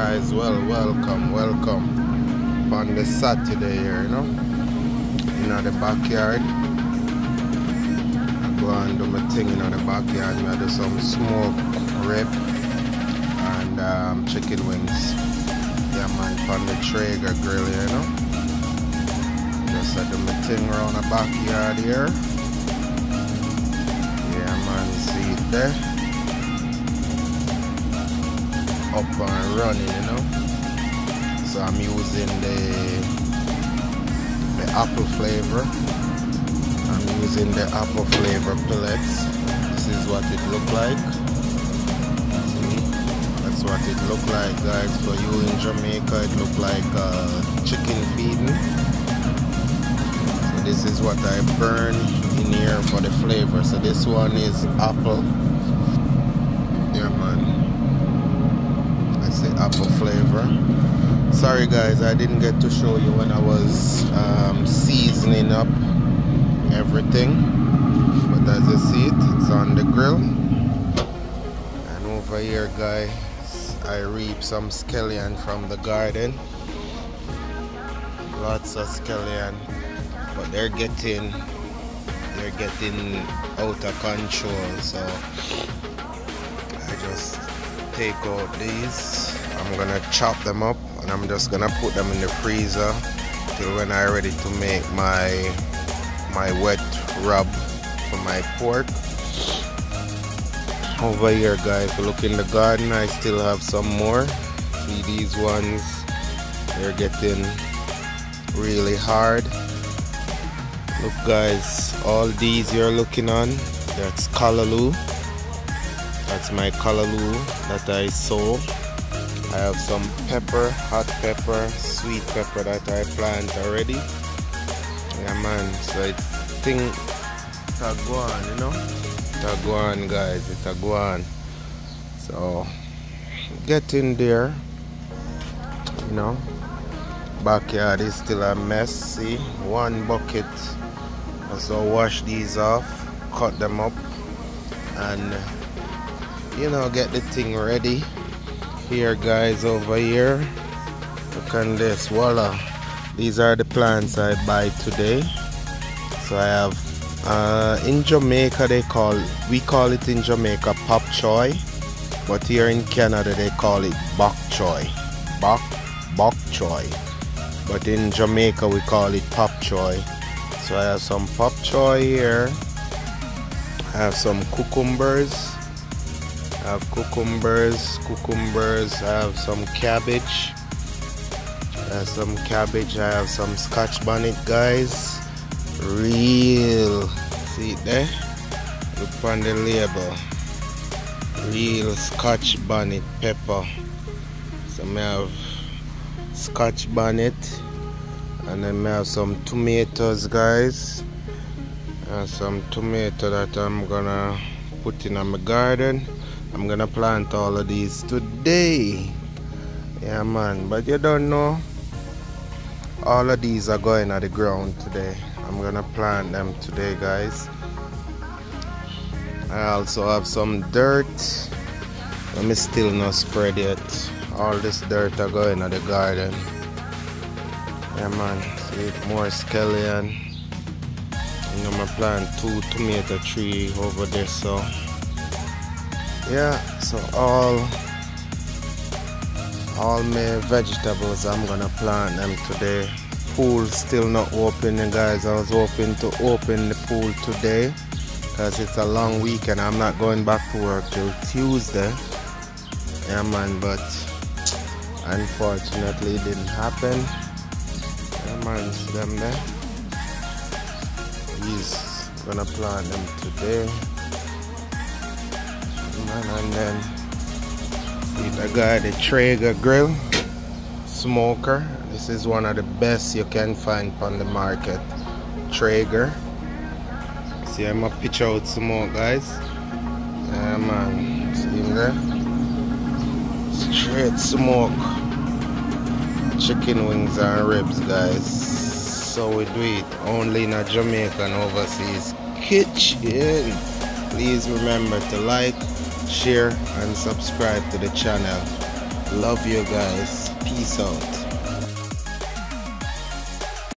guys well welcome welcome. On the Saturday here you know? In the backyard. I go and do my thing in the backyard. I do some smoke rib and um, chicken wings. Yeah man on the Traeger grill here you know? Just I do my thing around the backyard here. Yeah man see it there up and running you know? So I'm using the the apple flavor. I'm using the apple flavor pellets. This is what it look like. See that's what it look like guys. For you in Jamaica it look like uh, chicken feeding. So this is what I burn in here for the flavor. So this one is apple apple flavor. Sorry guys I didn't get to show you when I was um, seasoning up everything. But as you see it it's on the grill. And over here guys I reap some scallion from the garden. Lots of scallion. But they're getting they're getting out of control so I just take out these I'm gonna chop them up and I'm just gonna put them in the freezer till when I'm ready to make my my wet rub for my pork. Over here guys look in the garden. I still have some more. See these ones? They're getting really hard. Look guys all these you're looking on that's callaloo that's my callaloo that I sow I have some pepper, hot pepper, sweet pepper that I plant already. Yeah man, so I think taguan, you know? Taguan guys, it's taguan. So get in there, you know. Backyard is still a mess. See, one bucket. So wash these off, cut them up, and you know get the thing ready here guys over here. Look at this voila. These are the plants I buy today. So I have uh, in Jamaica they call we call it in Jamaica pop choy but here in Canada they call it bok choy. Bok bok choy. But in Jamaica we call it pop choy. So I have some pop choy here. I have some cucumbers I have cucumbers, cucumbers, I have some cabbage. I have some cabbage, I have some scotch bonnet guys. Real see it there? Look on the label. Real scotch bonnet pepper. So I have scotch bonnet and then I have some tomatoes guys. And some tomato that I'm gonna put in my garden. I'm gonna plant all of these today. Yeah man but you don't know. All of these are going at the ground today. I'm gonna plant them today guys. I also have some dirt. Let me still not spread it. All this dirt are going at the garden. Yeah man see more scallion. I'm gonna plant two tomato tree over there so yeah so all all my vegetables I'm gonna plant them today. Pool still not open guys. I was hoping to open the pool today because it's a long weekend. I'm not going back to work till Tuesday. Yeah man but unfortunately it didn't happen. Yeah man them there? He's gonna plant them today and then the guy the Traeger grill smoker. This is one of the best you can find on the market. Traeger. See I'm a pitch out smoke guys. Yeah man. See there? Straight smoke. Chicken wings and ribs guys. So we do it only in a Jamaican overseas kitchen. Please remember to like share and subscribe to the channel. Love you guys. Peace out